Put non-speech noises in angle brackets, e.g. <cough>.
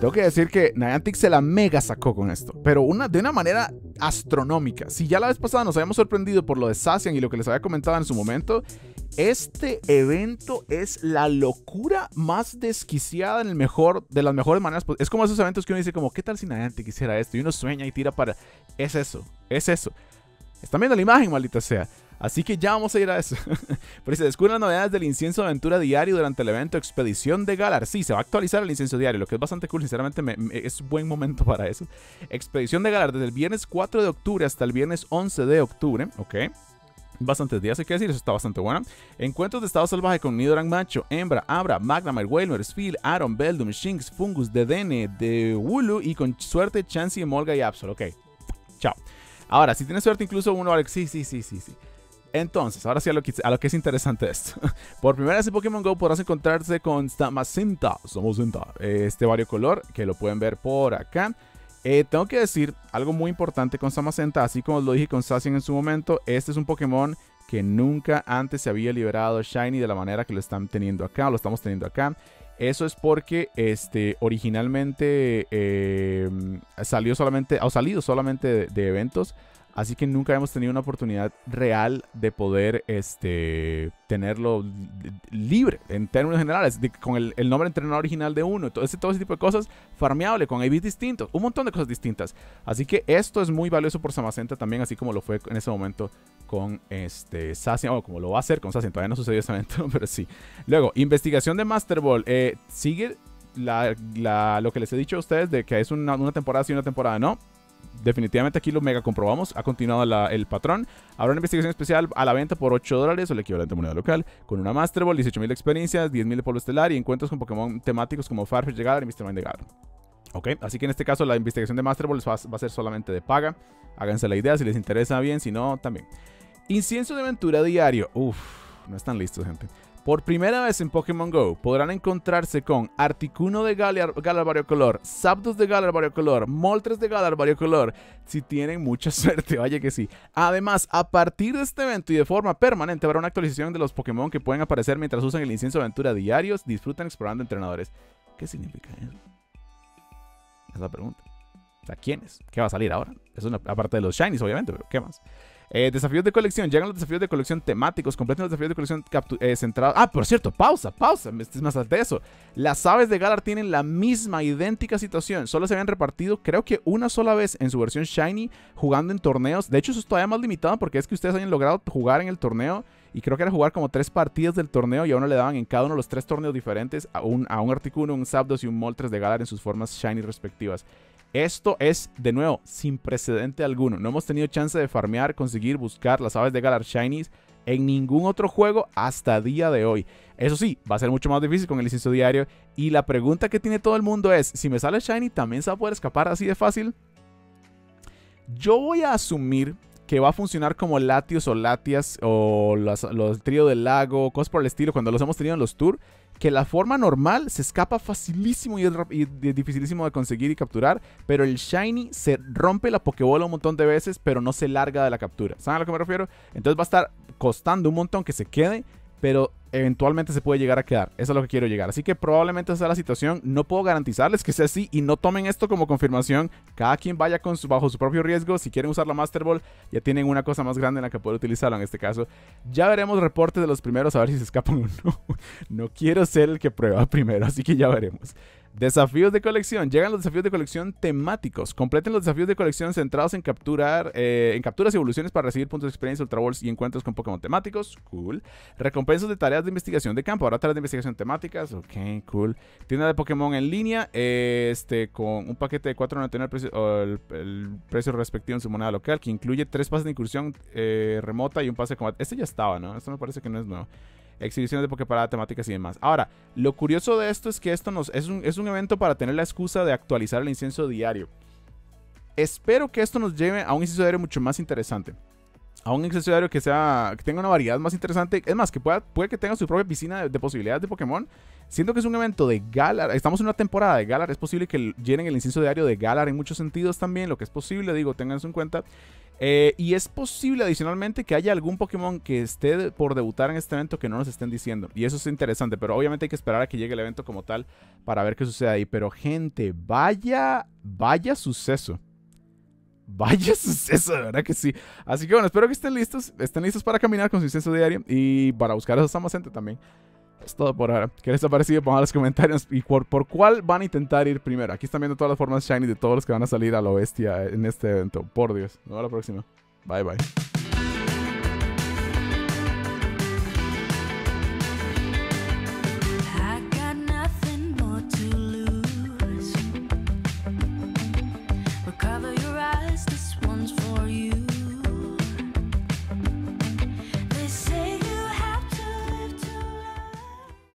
Tengo que decir que Niantic se la mega sacó con esto, pero una, de una manera astronómica. Si ya la vez pasada nos habíamos sorprendido por lo de Sacian y lo que les había comentado en su momento, este evento es la locura más desquiciada en el mejor, de las mejores maneras. Es como esos eventos que uno dice como, ¿qué tal si Niantic hiciera esto? Y uno sueña y tira para... Es eso, es eso. Están viendo la imagen, maldita sea. Así que ya vamos a ir a eso. <laughs> Pero se descubren las novedades del incienso de aventura diario durante el evento Expedición de Galar. Sí, se va a actualizar el incienso diario, lo que es bastante cool. Sinceramente, me, es buen momento <laughs> para eso. Expedición de Galar desde el viernes 4 de octubre hasta el viernes 11 de octubre. Ok. Bastantes días, hay que decir, eso está bastante bueno. Encuentros de estado salvaje con Nidoran Macho, Hembra, Abra, Magnemite, Wailmer, Sphere, Aaron, Beldum, Shinx, Fungus, Dedenne, de Wulu y con suerte Chansey, Molga y Absol. Ok, chao. Ahora, si tienes suerte, incluso uno. Sí, sí, sí, sí, sí. Entonces, ahora sí a lo que, es interesante esto. <laughs> Por primera vez en Pokémon GO podrás encontrarse con Stamacinta, Cinta, este color que lo pueden ver por acá. Eh, tengo que decir algo muy importante con Samacenta, así como lo dije con Sacian en su momento, este es un Pokémon que nunca antes se había liberado Shiny de la manera que lo están teniendo acá, o lo estamos teniendo acá. Eso es porque este, originalmente eh, salió solamente, ha salido solamente de eventos. Así que nunca hemos tenido una oportunidad real de poder este, tenerlo libre en términos generales, con el, nombre entrenador original de uno, todo ese, todo ese tipo de cosas, farmeable, con IVs distintos, un montón de cosas distintas. Así que esto es muy valioso por Samacenta también, así como lo fue en ese momento con este Sacian, o como lo va a hacer con Sacian, todavía no sucedió ese momento, <laughs> pero sí. Luego, investigación de Master Ball. Eh, sigue lo que les he dicho a ustedes de que es una, una temporada sí, una temporada no definitivamente aquí lo mega comprobamos. Ha continuado el patrón. Habrá una investigación especial a la venta por 8 dólares o el equivalente moneda local. Con una Master Ball, 18.000 experiencias, 10.000 de polvo estelar y encuentros con Pokémon temáticos como Farfetch de y Mr. Mind de. Ok, así que en este caso la investigación de Master Ball va, va a ser solamente de paga. Háganse la idea si les interesa bien, si no, también. Incienso de aventura diario. Uf, no están listos, gente. Por primera vez en Pokémon GO podrán encontrarse con Articuno de Galar, Galar Variocolor, Zapdos de Galar Variocolor, Moltres de Galar Variocolor, si tienen mucha <laughs> suerte, vaya que sí. Además, a partir de este evento y de forma permanente habrá una actualización de los Pokémon que pueden aparecer mientras usan el incienso aventura diarios, disfrutan explorando entrenadores. ¿Qué significa eso? Es la pregunta. O sea, ¿quiénes? ¿Qué va a salir ahora? Es una, aparte de los Shinies, obviamente, pero ¿qué más? Eh, desafíos de colección. Llegan los desafíos de colección temáticos. Completen los desafíos de colección eh, centrados. Ah, por cierto, pausa, pausa. Es más de eso. Las aves de Galar tienen la misma, idéntica situación. Solo se habían repartido, creo que una sola vez en su versión Shiny, jugando en torneos. De hecho, eso es todavía más limitado porque es que ustedes hayan logrado jugar en el torneo. Y creo que era jugar como tres partidas del torneo y a uno le daban en cada uno de los tres torneos diferentes a un, a un Articuno, un Zapdos y un Moltres de Galar en sus formas Shiny respectivas. Esto es, de nuevo, sin precedente alguno. No hemos tenido chance de farmear, conseguir, buscar las aves de Galar Shinies en ningún otro juego hasta día de hoy. Eso sí, va a ser mucho más difícil con el licencia diario. Y la pregunta que tiene todo el mundo es, si me sale Shiny, ¿también se va a poder escapar así de fácil? Yo voy a asumir que va a funcionar como Latios o Latias o los, los trío del lago, cosas por el estilo, cuando los hemos tenido en los tours que la forma normal se escapa facilísimo y es, dificilísimo de conseguir y capturar, pero el Shiny se rompe la Pokébola un montón de veces, pero no se larga de la captura. ¿Saben a lo que me refiero? Entonces va a estar costando un montón que se quede, pero eventualmente se puede llegar a quedar. Eso es lo que quiero llegar. Así que probablemente sea la situación. No puedo garantizarles que sea así y no tomen esto como confirmación. Cada quien vaya con bajo su propio riesgo. Si quieren usar la Master Ball, ya tienen una cosa más grande en la que poder utilizarlo en este caso. Ya veremos reportes de los primeros a ver si se escapan <laughs> o no. No quiero ser el que prueba primero, así que ya veremos. Desafíos de colección. Llegan los desafíos de colección temáticos. Completen los desafíos de colección centrados en capturar eh, en capturas y evoluciones para recibir puntos de experiencia, Ultra Balls y encuentros con Pokémon temáticos. Cool. Recompensas de tareas de investigación de campo. Ahora tareas de investigación temáticas. Ok, cool. Tienda de Pokémon en línea. este, con un paquete de 4.99 el precio, el, precio respectivo en su moneda local. Que incluye tres pases de incursión eh, remota y un pase de combate. Este ya estaba, ¿no? Esto me parece que no es nuevo exhibiciones de Poképarada temáticas y demás. Ahora, lo curioso de esto es que esto nos, es, un, es un evento para tener la excusa de actualizar el incienso diario. Espero que esto nos lleve a un incienso diario mucho más interesante. a un incenso diario que sea que tenga una variedad más interesante. Es más, que pueda, puede que tenga su propia piscina de, posibilidades de Pokémon. Siento que es un evento de Galar. Estamos en una temporada de Galar. Es posible que llenen el incienso diario de Galar en muchos sentidos también. Lo que es posible, digo, tengan eso en cuenta. Eh, y es posible adicionalmente que haya algún Pokémon que esté por debutar en este evento que no nos estén diciendo. Y eso es interesante, pero obviamente hay que esperar a que llegue el evento como tal para ver qué sucede ahí. Pero gente, vaya, vaya suceso. Vaya <laughs> suceso, de verdad que sí. Así que bueno, espero que estén listos. Estén listos para caminar con su suceso diario y para buscar a Samacente también. Es todo por ahora. ¿Qué les ha parecido? Pongan los comentarios y por, por, cuál van a intentar ir primero. Aquí están viendo todas las formas shiny de todos los que van a salir a la bestia en este evento. Por Dios. Nos vemos la próxima. Bye bye.